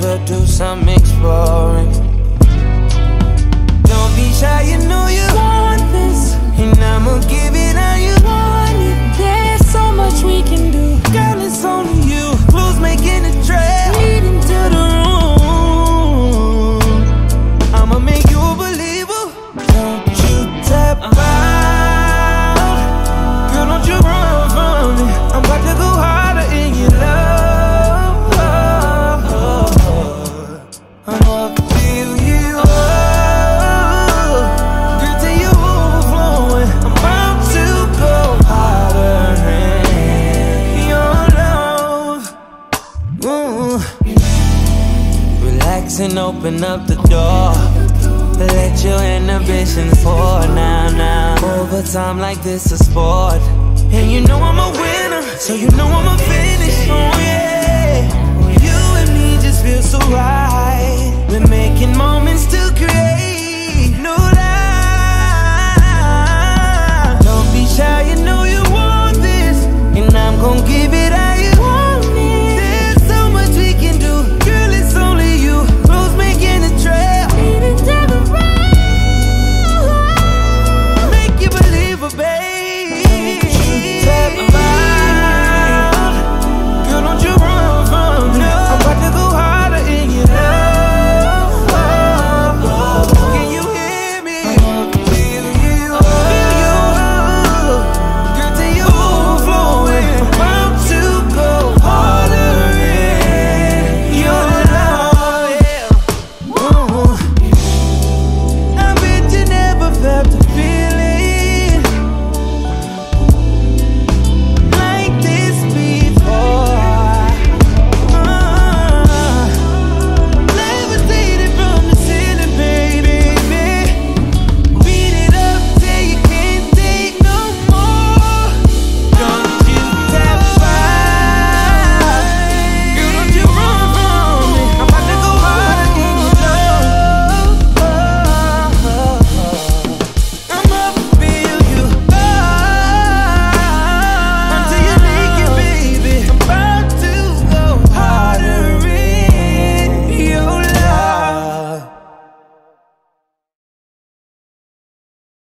we'll do some exploring. Don't be shy, you know. Relax and open up the door. Let your inhibitions fall now, now. Overtime like this is sport, and you know I'm a winner, so you know I'm a